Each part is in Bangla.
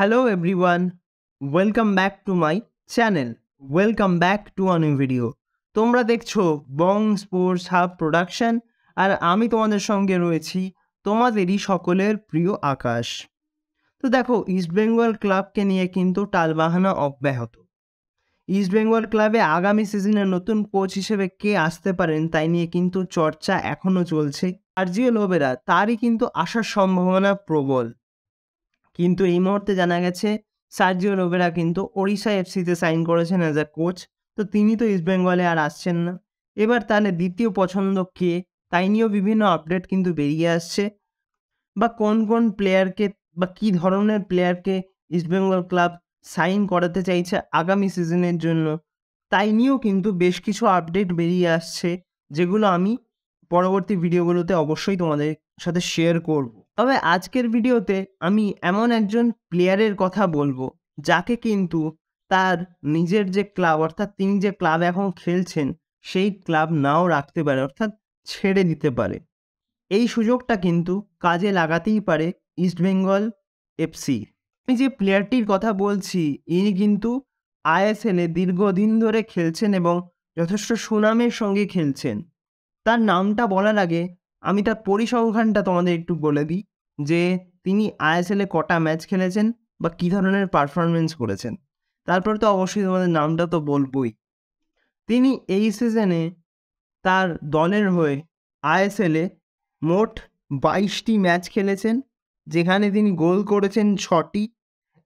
Hello everyone, welcome back to my channel. Welcome back to a new video. তোমরা দেখছ বং স্পোর্টস হাব প্রোডাকশন আর আমি তোমাদের সঙ্গে রয়েছি তোমাদেরই সকলের প্রিয় আকাশ। তো দেখো ইস্টবেঙ্গল ক্লাবকে নিয়ে কিন্তু টালবাহানা অব্যাহত। ইস্টবেঙ্গল ক্লাবে আগামী সিজনে নতুন কোচ হিসেবে কে আসতে পারেন তাই নিয়ে কিন্তু চর্চা এখনও চলছে। আরজিও লোবেরা তারই কিন্তু আসার সম্ভাবনা প্রবল। কিন্তু এই মুহূর্তে জানা গেছে সার্জিও রোবেরা কিন্তু ওড়িশা এফসিতে সাইন করেছেন অ্যাজ আ কোচ তো তিনি তো ইস্টবেঙ্গলে আর আসছেন না। এবার তাহলে দ্বিতীয় পছন্দ কে? তাই নিয়েও বিভিন্ন আপডেট কিন্তু বেরিয়ে আসছে। বা কোন কোন প্লেয়ারকে বা কী ধরনের প্লেয়ারকে ইস্টবেঙ্গল ক্লাব সাইন করাতে চাইছে আগামী সিজনের জন্য? তাই নিয়েও কিন্তু বেশ কিছু আপডেট বেরিয়ে আসছে, যেগুলো আমি পরবর্তী ভিডিওগুলোতে অবশ্যই তোমাদের সাথে শেয়ার করব। তবে আজকের ভিডিওতে আমি এমন একজন প্লেয়ারের কথা বলব, যাকে কিন্তু তার নিজের যে ক্লাব অর্থাৎ তিনি যে ক্লাব এখন খেলছেন, সেই ক্লাব নাও রাখতে পারে, অর্থাৎ ছেড়ে দিতে পারে। এই সুযোগটা কিন্তু কাজে লাগাতেই পারে ইস্টবেঙ্গল এফসি আমি যে প্লেয়ারটির কথা বলছি, ইনি কিন্তু আইএসএলে দীর্ঘদিন ধরে খেলছেন এবং যথেষ্ট সুনামের সঙ্গে খেলছেন। তার নামটা বলার আগে আমি তার পরিসংখ্যানটা তোমাদের একটু বলে দিই। যে তিনি আইএসএলে কটা ম্যাচ খেলেছেন বা কী ধরনের পারফরমেন্স করেছেন। তারপর তো অবশ্যই তোমাদের নামটা তো বলবই। তিনি এই সিজনে তার দলের হয়ে আইএসএলে মোট বাইশটি ম্যাচ খেলেছেন, যেখানে তিনি গোল করেছেন ছটি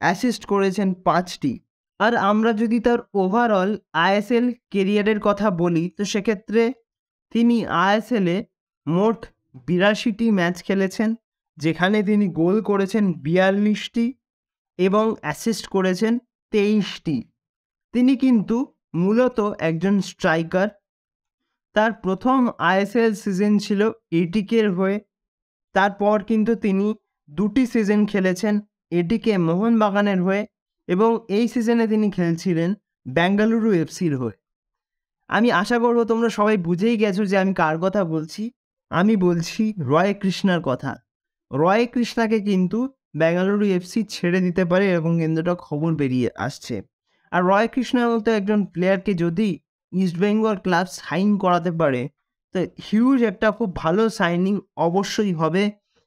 অ্যাসিস্ট করেছেন পাঁচটি। আর আমরা যদি তার ওভারঅল আইএসএল কেরিয়ারের কথা বলি, তো সেক্ষেত্রে তিনি আইএসএলে মোট বিরাশিটি ম্যাচ খেলেছেন যেখানে তিনি গোল করেছেন বিয়াল্লিশটি এবং অ্যাসিস্ট করেছেন তেইশটি। তিনি কিন্তু মূলত একজন স্ট্রাইকার তার প্রথম আইএসএল সিজন ছিল এটিকের হয়ে। তারপর কিন্তু তিনি দুটি সিজন খেলেছেন এটিকে মোহনবাগানের হয়ে এবং এই সিজনে তিনি খেলছিলেন বেঙ্গালুরু এফসির হয়ে। আমি আশা করব তোমরা সবাই বুঝেই গেছো যে আমি কার কথা বলছি। আমি বলছি রয় কৃষ্ণার কথা। রয় কৃষ্ণাকে কিন্তু বেঙ্গালুরু এফসি ছেড়ে দিতে পারে এরকম কিন্তু একটা খবর বেরিয়ে আসছে। আর রয় কৃষ্ণার মতো একজন প্লেয়ারকে যদি ইস্টবেঙ্গল ক্লাব সাইন করাতে পারে, তো হিউজ একটা খুব ভালো সাইনিং অবশ্যই হবে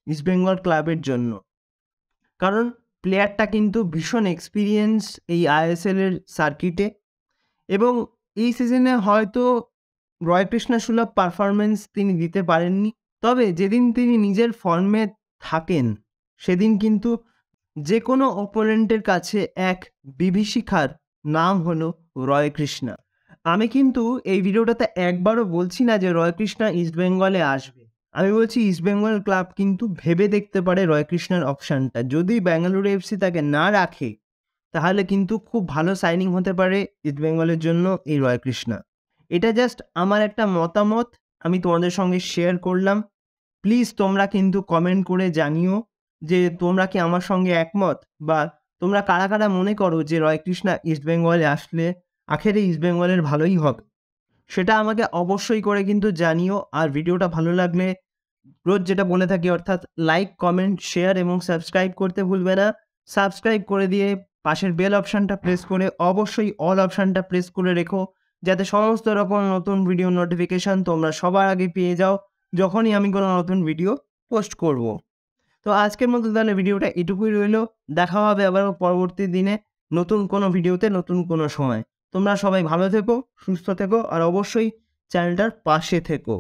ইস্টবেঙ্গল ক্লাবের জন্য। কারণ প্লেয়ারটা কিন্তু ভীষণ এক্সপিরিয়েন্স এই আইএসএলের সার্কিটে এবং এই সিজনে হয়তো রয়কৃষ্ণা সুলভ পারফরমেন্স তিনি দিতে পারেননি। তবে যেদিন তিনি নিজের ফর্মে থাকেন। সেদিন কিন্তু যে কোনো অপোনেন্টের কাছে এক বিভীষিকার নাম হলো রয়কৃষ্ণা। আমি কিন্তু এই ভিডিওটাতে একবারও বলছি না যে রয়কৃষ্ণা ইস্টবেঙ্গলে আসবে। আমি বলছি ইস্টবেঙ্গল ক্লাব কিন্তু ভেবে দেখতে পারে রয় কৃষ্ণার অপশানটা যদি ব্যাঙ্গালুরু এফসি তাকে না রাখে, তাহলে কিন্তু খুব ভালো সাইনিং হতে পারে ইস্টবেঙ্গলের জন্য এই রয় কৃষ্ণা এটা জাস্ট আমার একটা মতামত, আমি তোমাদের সঙ্গে শেয়ার করলাম। প্লিজ তোমরা কিন্তু কমেন্ট করে জানিও যে তোমরা কি আমার সঙ্গে একমত বা তোমরা কারা কারা মনে করো যে রয় রয়কৃষ্ণা ইস্টবেঙ্গলে আসলে আখেরে ইস্টবেঙ্গলের ভালোই হবে। সেটা আমাকে অবশ্যই করে কিন্তু জানিও আর ভিডিওটা ভালো লাগলে রোজ যেটা বলে থাকি অর্থাৎ লাইক কমেন্ট শেয়ার এবং সাবস্ক্রাইব করতে ভুলবে না। সাবস্ক্রাইব করে দিয়ে পাশের বেল অপশানটা প্রেস করে অবশ্যই অল অপশানটা প্রেস করে রেখো। যাতে সমস্ত রকম নতুন ভিডিও নোটিফিকেশান তোমরা সবার আগে পেয়ে যাও। যখনই আমি কোনো নতুন ভিডিও পোস্ট করব। তো আজকের মতো তাহলে ভিডিওটা এটুকুই রইল। দেখা হবে আবার পরবর্তী দিনে নতুন কোনো ভিডিওতে নতুন কোনো সময়। তোমরা সবাই ভালো থেকো, সুস্থ থেকো, আর অবশ্যই চ্যানেলটার পাশে থেকো।